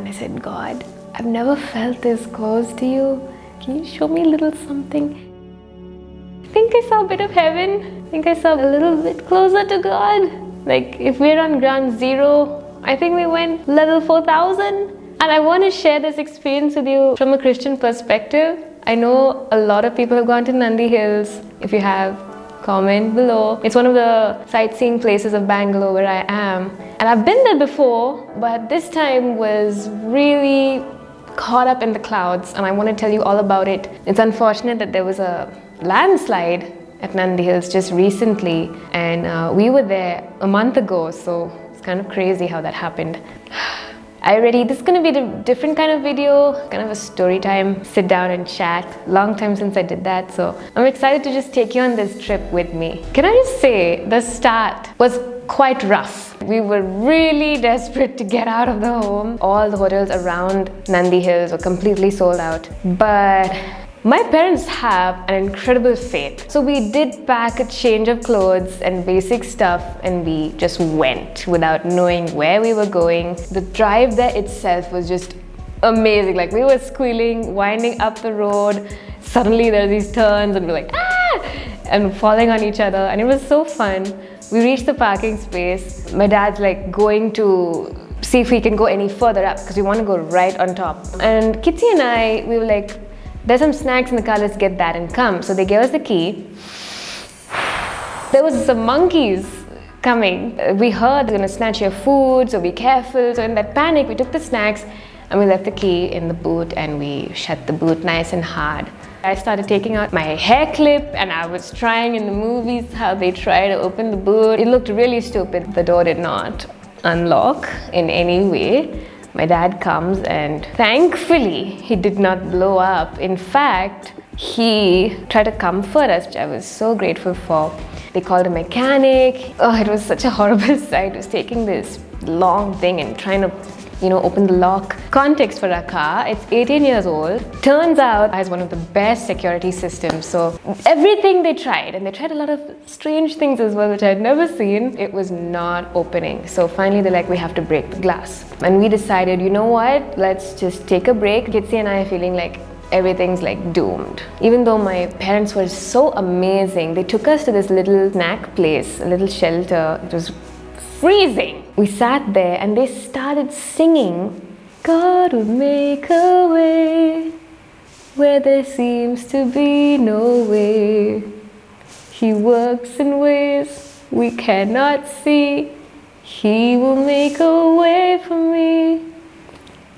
And I said, God, I've never felt this close to you. Can you show me a little something? I think I saw a bit of heaven. I think I saw a little bit closer to God. Like if we're on ground zero, I think we went level 4000. And I want to share this experience with you from a Christian perspective. I know a lot of people have gone to Nandi Hills. If you have, comment below. It's one of the sightseeing places of Bangalore where I am. And I've been there before, but this time was really caught up in the clouds and I want to tell you all about it. It's unfortunate that there was a landslide at Nandi Hills just recently and uh, we were there a month ago so it's kind of crazy how that happened. I ready. This is gonna be a different kind of video, kind of a story time, sit down and chat. Long time since I did that, so I'm excited to just take you on this trip with me. Can I just say, the start was quite rough. We were really desperate to get out of the home. All the hotels around Nandi Hills were completely sold out. But my parents have an incredible faith. So we did pack a change of clothes and basic stuff and we just went without knowing where we were going. The drive there itself was just amazing. Like we were squealing, winding up the road. Suddenly there are these turns and we're like, ah! And falling on each other. And it was so fun. We reached the parking space. My dad's like going to see if we can go any further up because we want to go right on top. And Kitty and I, we were like, there's some snacks in the car, let's get that and come. So they gave us the key. There was some monkeys coming. We heard they're gonna snatch your food, so be careful. So in that panic, we took the snacks and we left the key in the boot and we shut the boot nice and hard. I started taking out my hair clip and I was trying in the movies how they try to open the boot. It looked really stupid. The door did not unlock in any way my dad comes and thankfully he did not blow up. In fact, he tried to comfort us, which I was so grateful for. They called a mechanic. Oh, it was such a horrible sight. It was taking this long thing and trying to you know, open the lock. Context for our car, it's 18 years old. Turns out it has one of the best security systems. So everything they tried, and they tried a lot of strange things as well, which I'd never seen, it was not opening. So finally they're like, we have to break the glass. And we decided, you know what, let's just take a break. Kitsy and I are feeling like everything's like doomed. Even though my parents were so amazing, they took us to this little snack place, a little shelter. It was freezing. We sat there and they started singing, God will make a way where there seems to be no way. He works in ways we cannot see. He will make a way for me.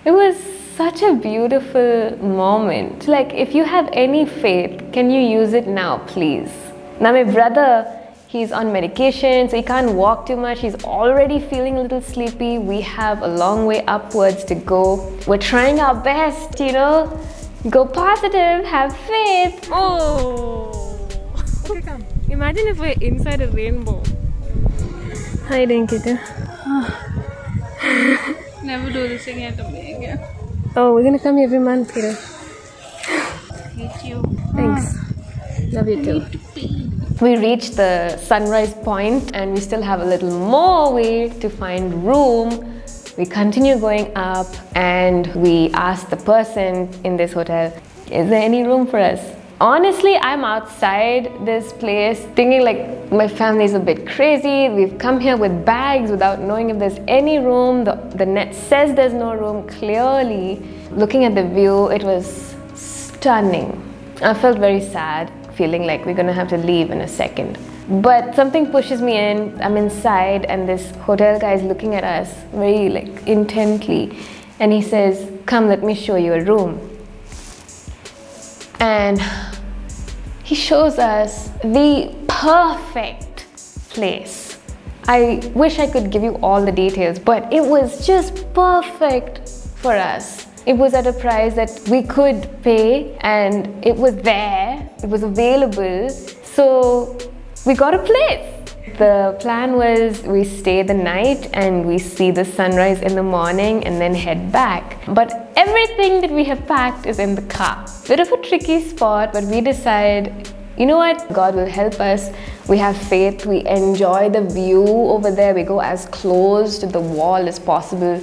It was such a beautiful moment. Like, if you have any faith, can you use it now, please? Now, my brother He's on medication, so he can't walk too much. He's already feeling a little sleepy. We have a long way upwards to go. We're trying our best, you know? Go positive, have faith. Oh! Okay, come. Imagine if we're inside a rainbow. Hi, Dinkita. Never do this again to me again. Oh, we're gonna come every month, Peter. Hate you. Thanks. Ah. Love you too. We reached the sunrise point and we still have a little more way to find room. We continue going up and we asked the person in this hotel, is there any room for us? Honestly, I'm outside this place thinking like my family's a bit crazy. We've come here with bags without knowing if there's any room. The, the net says there's no room. Clearly, looking at the view, it was stunning. I felt very sad feeling like we're gonna have to leave in a second. But something pushes me in, I'm inside, and this hotel guy is looking at us very like intently, and he says, Come, let me show you a room. And he shows us the perfect place. I wish I could give you all the details, but it was just perfect for us. It was at a price that we could pay and it was there, it was available. So we got a place. The plan was we stay the night and we see the sunrise in the morning and then head back. But everything that we have packed is in the car. Bit of a tricky spot, but we decide, you know what, God will help us. We have faith, we enjoy the view over there. We go as close to the wall as possible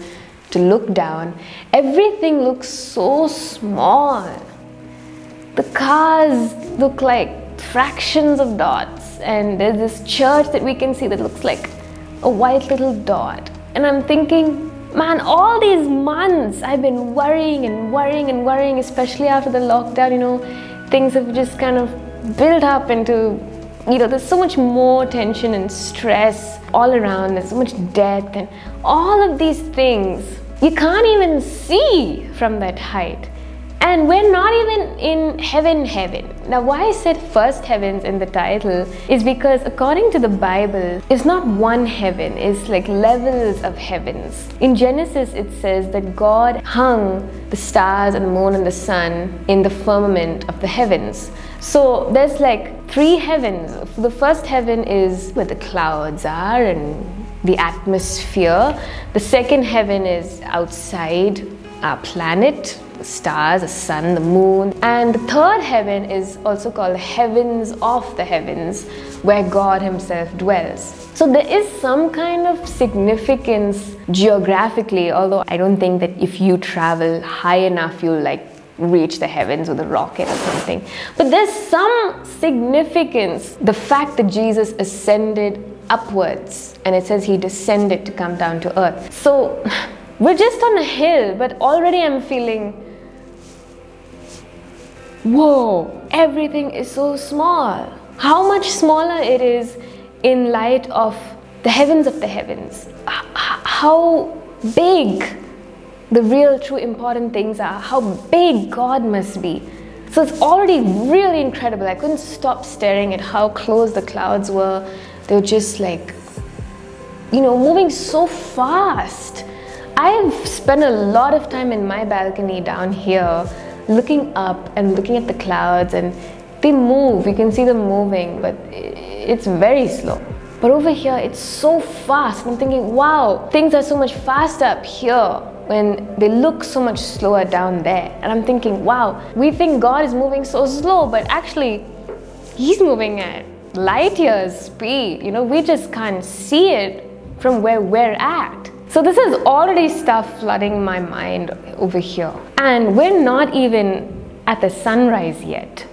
to look down, everything looks so small. The cars look like fractions of dots, and there's this church that we can see that looks like a white little dot. And I'm thinking, man, all these months I've been worrying and worrying and worrying, especially after the lockdown, you know, things have just kind of built up into, you know, there's so much more tension and stress all around, there's so much death and all of these things you can't even see from that height. And we're not even in heaven, heaven. Now, why I said first heavens in the title is because, according to the Bible, it's not one heaven, it's like levels of heavens. In Genesis, it says that God hung the stars and the moon and the sun in the firmament of the heavens. So, there's like three heavens. The first heaven is where the clouds are and the atmosphere. The second heaven is outside our planet the stars, the sun, the moon. And the third heaven is also called heavens of the heavens, where God Himself dwells. So there is some kind of significance geographically, although I don't think that if you travel high enough, you'll like reach the heavens with a rocket or something. But there's some significance. The fact that Jesus ascended upwards and it says he descended to come down to earth. So we're just on a hill, but already I'm feeling whoa, everything is so small. How much smaller it is in light of the heavens of the heavens. How big the real, true, important things are. How big God must be. So it's already really incredible. I couldn't stop staring at how close the clouds were. They were just like, you know, moving so fast. I've spent a lot of time in my balcony down here looking up and looking at the clouds and they move you can see them moving but it's very slow but over here it's so fast i'm thinking wow things are so much faster up here when they look so much slower down there. And i'm thinking wow we think god is moving so slow but actually he's moving at light years speed. You know we just can't see it from where we're at. So this is already stuff flooding my mind over here. And we're not even at the sunrise yet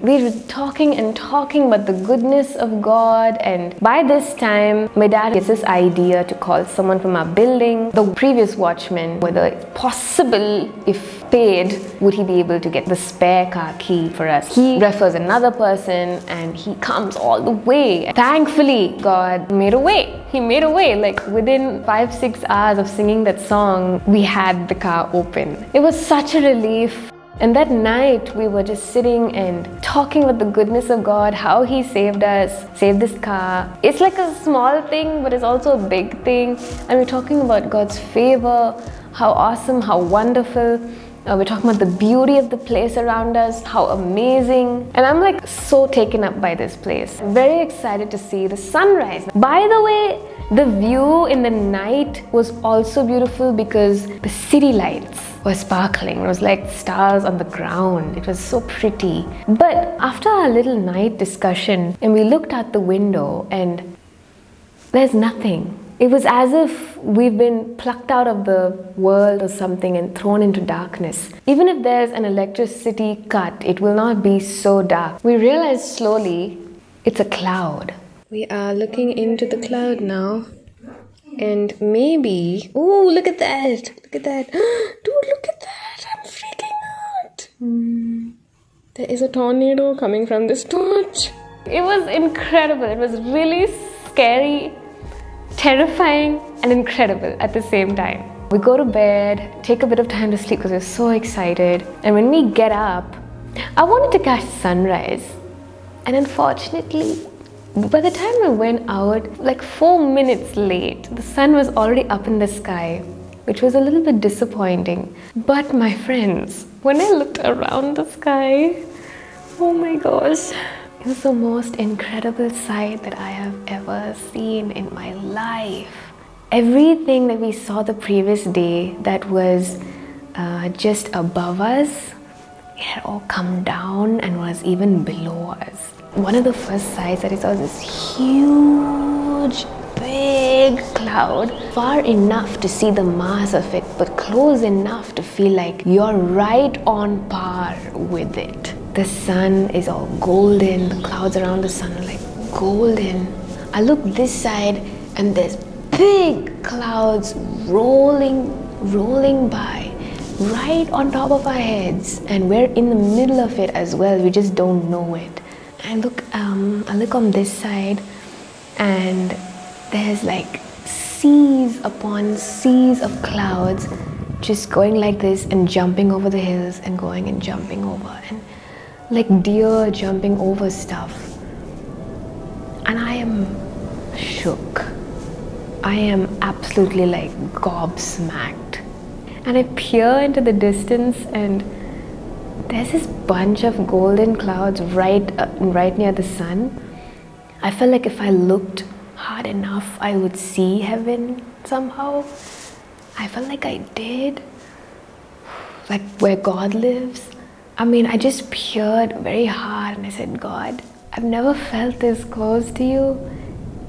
we were talking and talking about the goodness of God. And by this time, my dad gets this idea to call someone from our building, the previous watchman, whether it's possible, if paid, would he be able to get the spare car key for us. He refers another person and he comes all the way. Thankfully, God made a way. He made a way. Like within five, six hours of singing that song, we had the car open. It was such a relief. And that night, we were just sitting and talking about the goodness of God, how He saved us, saved this car. It's like a small thing, but it's also a big thing. And we're talking about God's favor, how awesome, how wonderful. Uh, we're talking about the beauty of the place around us, how amazing. And I'm like so taken up by this place. Very excited to see the sunrise. By the way, the view in the night was also beautiful because the city lights were sparkling. It was like stars on the ground. It was so pretty. But after our little night discussion, and we looked out the window and there's nothing. It was as if we've been plucked out of the world or something and thrown into darkness. Even if there's an electricity cut, it will not be so dark. We realized slowly it's a cloud. We are looking into the cloud now. And maybe. Oh, look at that! Look at that! Dude, look at that! I'm freaking out! Mm. There is a tornado coming from this torch. It was incredible. It was really scary, terrifying, and incredible at the same time. We go to bed, take a bit of time to sleep because we're so excited. And when we get up, I wanted to catch sunrise. And unfortunately, by the time I went out, like four minutes late, the sun was already up in the sky, which was a little bit disappointing. But my friends, when I looked around the sky, oh my gosh, it was the most incredible sight that I have ever seen in my life. Everything that we saw the previous day that was uh, just above us, it had all come down and was even below us one of the first sights that I saw was this huge big cloud, far enough to see the mass of it, but close enough to feel like you're right on par with it. The sun is all golden, the clouds around the sun are like golden. I look this side and there's big clouds rolling, rolling by right on top of our heads and we're in the middle of it as well we just don't know it and look um, i look on this side and there's like seas upon seas of clouds just going like this and jumping over the hills and going and jumping over and like deer jumping over stuff. And i am shook. I am absolutely like gobsmacked. And I peer into the distance and there's this bunch of golden clouds right uh, right near the sun. I felt like if I looked hard enough, I would see heaven somehow. I felt like I did, like where God lives. I mean, I just peered very hard and I said, God, I've never felt this close to you.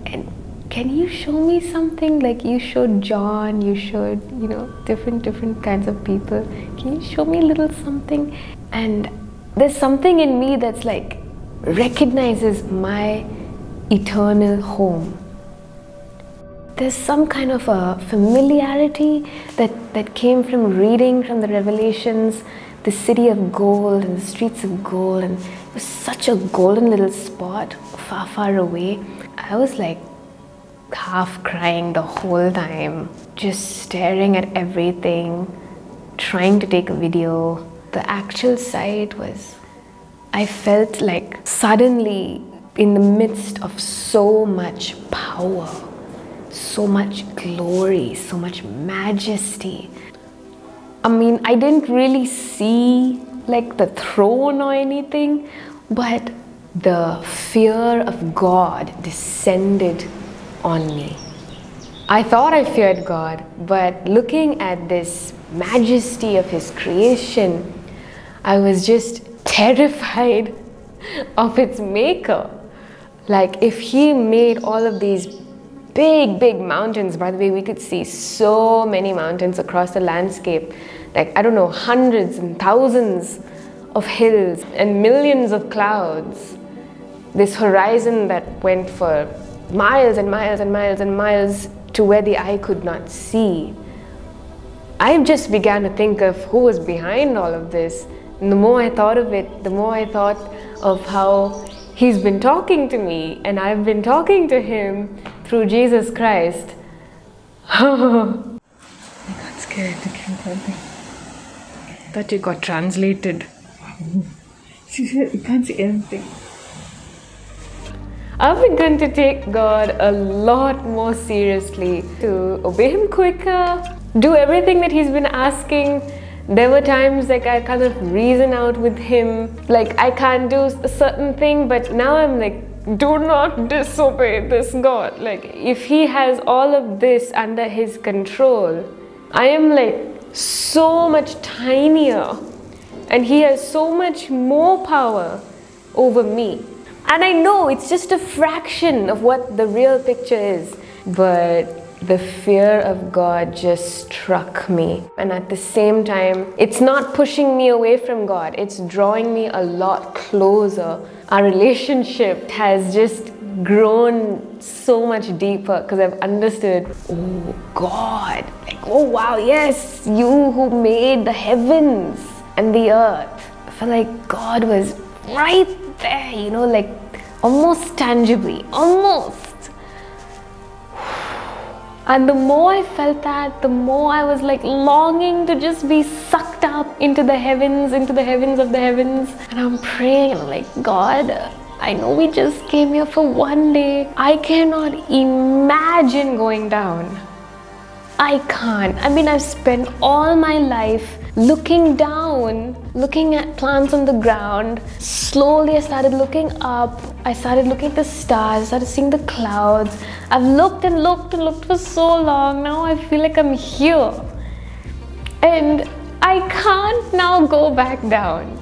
And can you show me something like you showed john you showed you know different different kinds of people can you show me a little something and there's something in me that's like recognizes my eternal home there's some kind of a familiarity that, that came from reading from the revelations the city of gold and the streets of gold and it was such a golden little spot far far away i was like half crying the whole time, just staring at everything, trying to take a video. The actual sight was, I felt like suddenly in the midst of so much power, so much glory, so much majesty. I mean, I didn't really see like the throne or anything, but the fear of God descended on me. I thought I feared God, but looking at this majesty of His creation, I was just terrified of its maker. Like, if He made all of these big, big mountains, by the way, we could see so many mountains across the landscape like, I don't know, hundreds and thousands of hills and millions of clouds. This horizon that went for miles and miles and miles and miles to where the eye could not see. I just began to think of who was behind all of this. And the more I thought of it, the more I thought of how he's been talking to me and I've been talking to him through Jesus Christ. I got scared. I can't Thought you got translated. she said, you can't see anything. I've begun to take God a lot more seriously, to obey Him quicker, do everything that He's been asking. There were times like I kind of reason out with Him, like I can't do a certain thing, but now I'm like, do not disobey this God. Like, if He has all of this under His control, I am like so much tinier, and He has so much more power over me. And I know it's just a fraction of what the real picture is, but the fear of God just struck me. And at the same time, it's not pushing me away from God, it's drawing me a lot closer. Our relationship has just grown so much deeper because I've understood, oh God, like, oh wow, yes, you who made the heavens and the earth. I felt like God was right there, you know, like almost tangibly, almost. And the more I felt that, the more I was like longing to just be sucked up into the heavens, into the heavens of the heavens. And I'm praying I'm like, God, I know we just came here for one day. I cannot imagine going down. I can't. I mean, I've spent all my life looking down, looking at plants on the ground. Slowly, I started looking up. I started looking at the stars, I started seeing the clouds. I've looked and looked and looked for so long. Now I feel like I'm here. And I can't now go back down.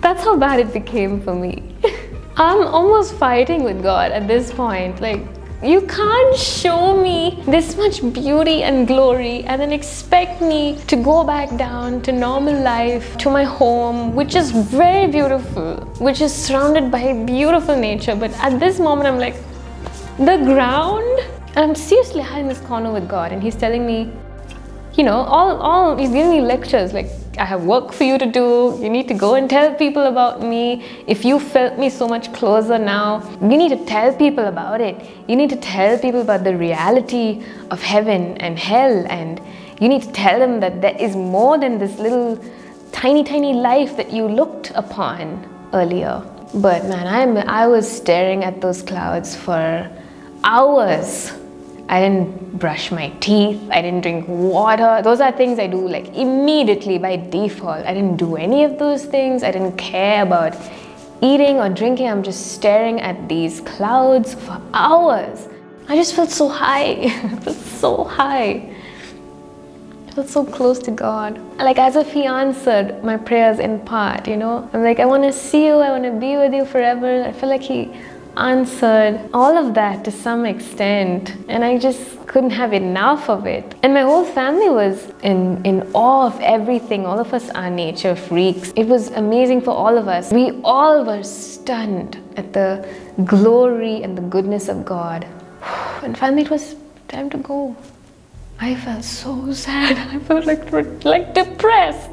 That's how bad it became for me. I'm almost fighting with God at this point. Like, you can't show me this much beauty and glory and then expect me to go back down to normal life, to my home, which is very beautiful, which is surrounded by beautiful nature. But at this moment, I'm like, the ground? And I'm seriously having this corner with God, and He's telling me, you know, all, all, He's giving me lectures like, I have work for you to do. You need to go and tell people about me. If you felt me so much closer now, you need to tell people about it. You need to tell people about the reality of heaven and hell. And you need to tell them that there is more than this little tiny, tiny life that you looked upon earlier. But man, I'm, I was staring at those clouds for hours. I didn't brush my teeth. I didn't drink water. Those are things I do like immediately by default. I didn't do any of those things. I didn't care about eating or drinking. I'm just staring at these clouds for hours. I just felt so high. I felt so high. I felt so close to God. Like as if He answered my prayers in part, you know? I'm like, I want to see you. I want to be with you forever. I feel like He answered all of that to some extent and I just couldn't have enough of it. And my whole family was in, in awe of everything. All of us are nature freaks. It was amazing for all of us. We all were stunned at the glory and the goodness of God. And finally it was time to go. I felt so sad. I felt like like depressed.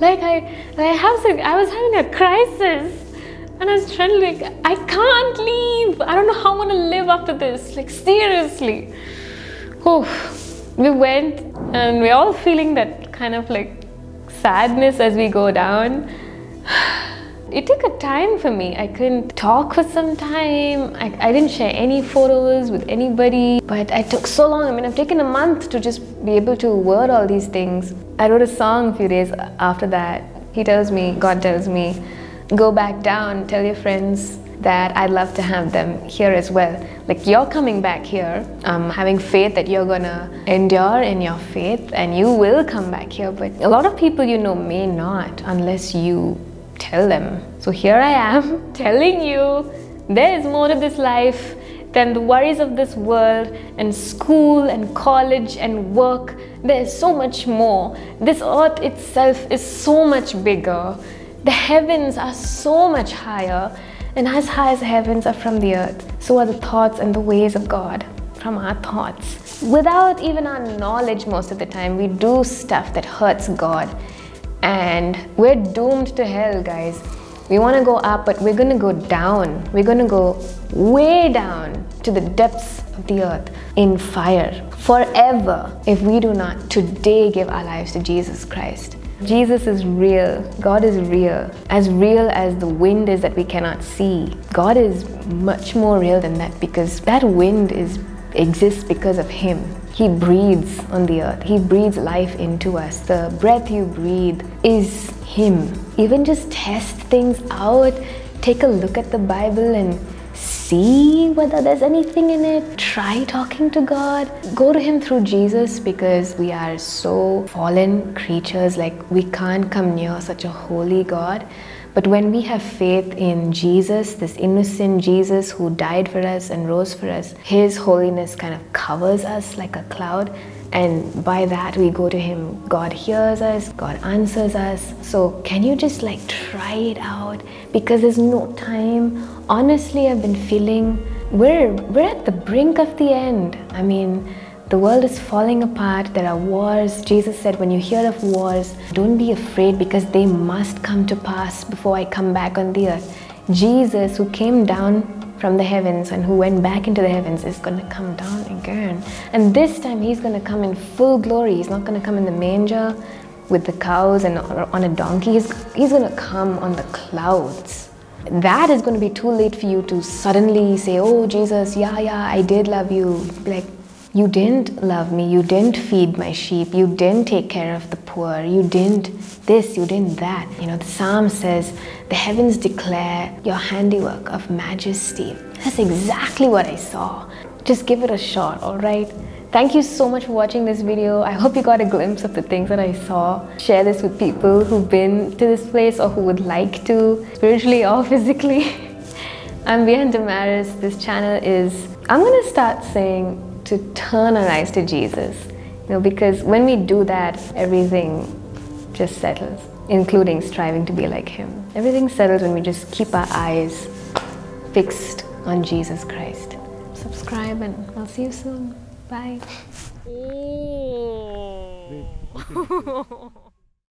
Like I, I, have, I was having a crisis and I was trying to like, I can't leave. I don't know how I'm gonna live after this. Like seriously. Oh, we went and we're all feeling that kind of like sadness as we go down. It took a time for me. I couldn't talk for some time. I, I didn't share any photos with anybody. But I took so long. I mean, I've taken a month to just be able to word all these things. I wrote a song a few days after that. He tells me, God tells me, go back down, tell your friends that I'd love to have them here as well. Like you're coming back here, um, having faith that you're gonna endure in your faith and you will come back here. But a lot of people you know may not unless you tell them. So here I am telling you there is more to this life than the worries of this world and school and college and work. There is so much more. This earth itself is so much bigger. The heavens are so much higher, and as high as the heavens are from the earth, so are the thoughts and the ways of God from our thoughts. Without even our knowledge, most of the time, we do stuff that hurts God, and we're doomed to hell, guys. We want to go up, but we're going to go down. We're going to go way down to the depths of the earth in fire forever if we do not today give our lives to Jesus Christ. Jesus is real. God is real. As real as the wind is that we cannot see. God is much more real than that because that wind is exists because of him. He breathes on the earth. He breathes life into us. The breath you breathe is him. Even just test things out. Take a look at the Bible and see whether there's anything in it. Try talking to God. Go to Him through Jesus because we are so fallen creatures. Like, we can't come near such a holy God. But when we have faith in Jesus, this innocent Jesus who died for us and rose for us, His holiness kind of covers us like a cloud. And by that, we go to Him. God hears us, God answers us. So, can you just like try it out? Because there's no time honestly I've been feeling we're we're at the brink of the end. I mean, the world is falling apart. There are wars. Jesus said, when you hear of wars, don't be afraid because they must come to pass before I come back on the earth. Jesus, who came down from the heavens and who went back into the heavens, is going to come down again. And this time, he's going to come in full glory. He's not going to come in the manger with the cows and on a donkey. He's, he's going to come on the clouds that is going to be too late for you to suddenly say, Oh, Jesus, yeah, yeah, I did love you. Like, you didn't love me. You didn't feed my sheep. You didn't take care of the poor. You didn't this, you didn't that. You know, the psalm says, The heavens declare your handiwork of majesty. That's exactly what I saw. Just give it a shot, all right? Thank you so much for watching this video. I hope you got a glimpse of the things that I saw. Share this with people who've been to this place or who would like to, spiritually or physically. I'm Vihan Damaris. This channel is I'm gonna start saying to turn our eyes to Jesus. You know, because when we do that, everything just settles, including striving to be like Him. Everything settles when we just keep our eyes fixed on Jesus Christ. Subscribe, and I'll see you soon. Bye. Oh.